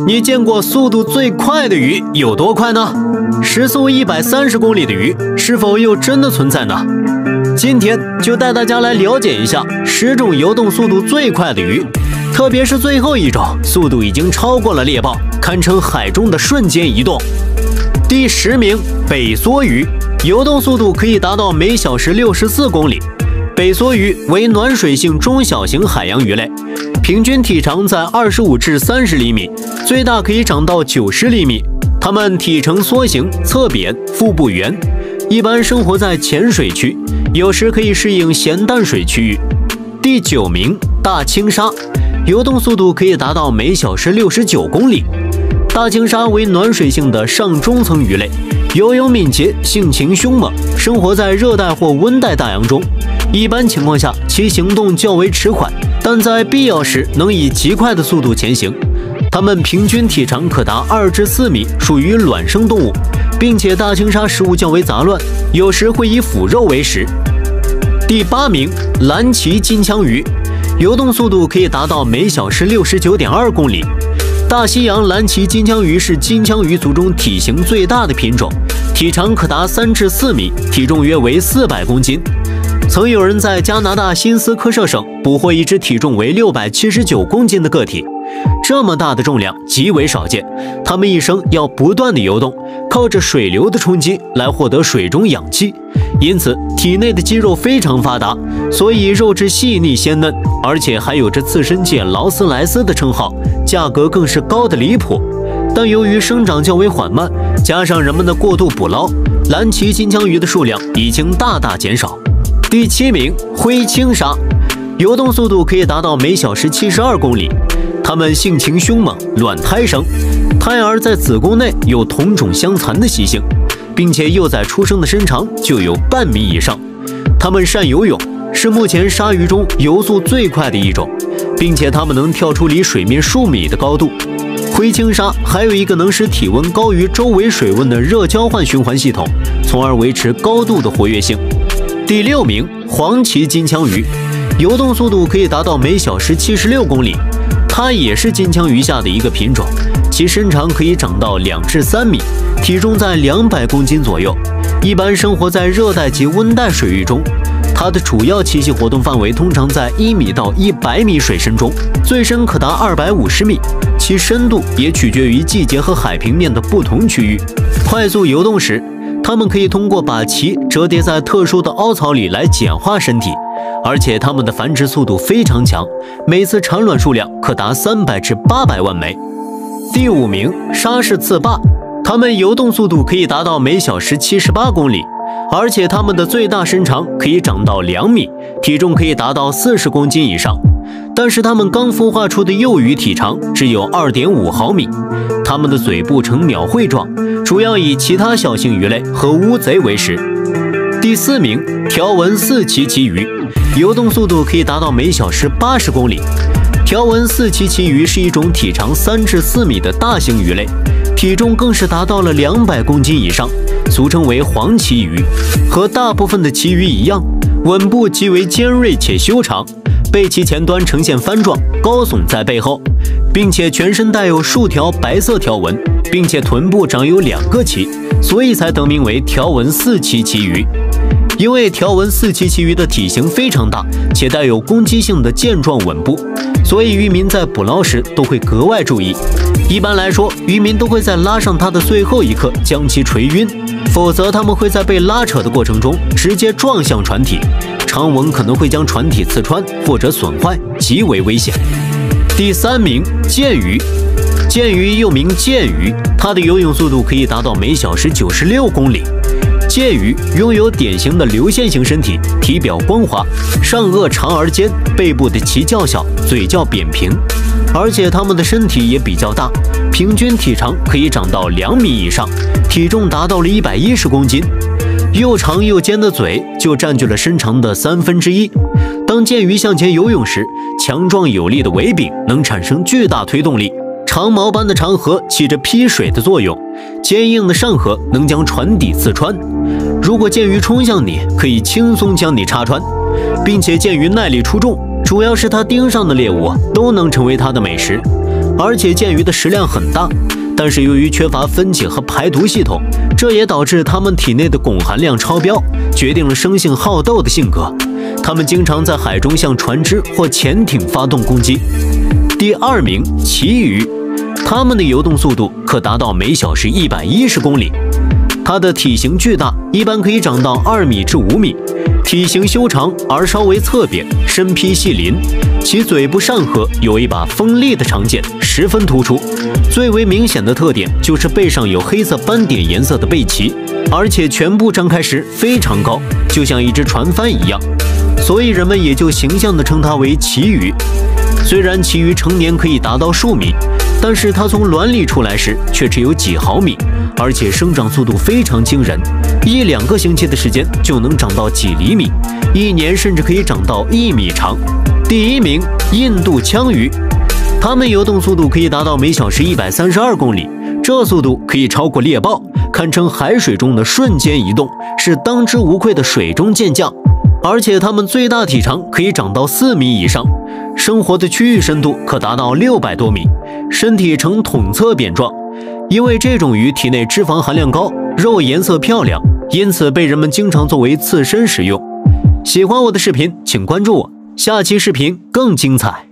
你见过速度最快的鱼有多快呢？时速一百三十公里的鱼是否又真的存在呢？今天就带大家来了解一下十种游动速度最快的鱼，特别是最后一种，速度已经超过了猎豹，堪称海中的瞬间移动。第十名，北梭鱼，游动速度可以达到每小时六十四公里。北梭鱼为暖水性中小型海洋鱼类。平均体长在二十五至三十厘米，最大可以长到九十厘米。它们体呈梭形，侧扁，腹部圆，一般生活在浅水区，有时可以适应咸淡水区域。第九名，大青鲨，游动速度可以达到每小时六十九公里。大青鲨为暖水性的上中层鱼类，游泳敏捷，性情凶猛，生活在热带或温带大洋中。一般情况下，其行动较为迟缓。但在必要时能以极快的速度前行。它们平均体长可达二至四米，属于卵生动物，并且大青鲨食物较为杂乱，有时会以腐肉为食。第八名，蓝鳍金枪鱼，游动速度可以达到每小时六十九点二公里。大西洋蓝鳍金枪鱼是金枪鱼族中体型最大的品种，体长可达三至四米，体重约为四百公斤。曾有人在加拿大新斯科舍省捕获一只体重为六百七十九公斤的个体，这么大的重量极为少见。它们一生要不断的游动，靠着水流的冲击来获得水中氧气，因此体内的肌肉非常发达，所以肉质细腻鲜嫩，而且还有着刺身界劳斯莱斯的称号，价格更是高的离谱。但由于生长较为缓慢，加上人们的过度捕捞，蓝鳍金枪鱼的数量已经大大减少。第七名，灰青鲨，游动速度可以达到每小时七十二公里。它们性情凶猛，卵胎生，胎儿在子宫内有同种相残的习性，并且幼崽出生的身长就有半米以上。它们善游泳，是目前鲨鱼中游速最快的一种，并且它们能跳出离水面数米的高度。灰青鲨还有一个能使体温高于周围水温的热交换循环系统，从而维持高度的活跃性。第六名，黄鳍金枪鱼，游动速度可以达到每小时七十六公里。它也是金枪鱼下的一个品种，其身长可以长到两至三米，体重在两百公斤左右，一般生活在热带及温带水域中。它的主要栖息活动范围通常在一米到一百米水深中，最深可达二百五十米，其深度也取决于季节和海平面的不同区域。快速游动时。它们可以通过把鳍折叠在特殊的凹槽里来简化身体，而且它们的繁殖速度非常强，每次产卵数量可达三百至八百万枚。第五名，沙氏刺霸，它们游动速度可以达到每小时七十八公里，而且它们的最大身长可以长到两米，体重可以达到四十公斤以上。但是它们刚孵化出的幼鱼体长只有二点五毫米，它们的嘴部呈鸟喙状，主要以其他小型鱼类和乌贼为食。第四名，条纹四鳍旗鱼，游动速度可以达到每小时八十公里。条纹四鳍旗鱼是一种体长三至四米的大型鱼类，体重更是达到了两百公斤以上，俗称为黄鳍鱼。和大部分的旗鱼一样，吻部极为尖锐且修长。背鳍前端呈现帆状，高耸在背后，并且全身带有数条白色条纹，并且臀部长有两个鳍，所以才得名为条纹四鳍旗鱼。因为条纹四鳍旗鱼的体型非常大，且带有攻击性的健壮吻部，所以渔民在捕捞时都会格外注意。一般来说，渔民都会在拉上它的最后一刻将其锤晕，否则他们会在被拉扯的过程中直接撞向船体。长吻可能会将船体刺穿或者损坏，极为危险。第三名，剑鱼。剑鱼又名剑鱼，它的游泳速度可以达到每小时九十六公里。剑鱼拥有典型的流线型身体，体表光滑，上颚长而尖，背部的鳍较小，嘴较扁平，而且它们的身体也比较大，平均体长可以长到两米以上，体重达到了一百一十公斤。又长又尖的嘴就占据了身长的三分之一。剑鱼向前游泳时，强壮有力的尾柄能产生巨大推动力，长矛般的长颌起着劈水的作用，坚硬的上颌能将船底刺穿。如果剑鱼冲向你，可以轻松将你插穿，并且剑鱼耐力出众，主要是它盯上的猎物都能成为它的美食。而且剑鱼的食量很大。但是由于缺乏分解和排毒系统，这也导致它们体内的汞含量超标，决定了生性好斗的性格。它们经常在海中向船只或潜艇发动攻击。第二名，旗鱼，它们的游动速度可达到每小时一百一十公里。它的体型巨大，一般可以长到二米至五米，体型修长而稍微侧扁，身披细鳞，其嘴部上颌有一把锋利的长剑，十分突出。最为明显的特点就是背上有黑色斑点颜色的背鳍，而且全部张开时非常高，就像一只船帆一样，所以人们也就形象地称它为旗鱼。虽然旗鱼成年可以达到数米，但是它从卵里出来时却只有几毫米。而且生长速度非常惊人，一两个星期的时间就能长到几厘米，一年甚至可以长到一米长。第一名，印度枪鱼，它们游动速度可以达到每小时一百三十二公里，这速度可以超过猎豹，堪称海水中的瞬间移动，是当之无愧的水中健将。而且它们最大体长可以长到四米以上，生活的区域深度可达到六百多米，身体呈筒侧扁状。因为这种鱼体内脂肪含量高，肉颜色漂亮，因此被人们经常作为刺身食用。喜欢我的视频，请关注我，下期视频更精彩。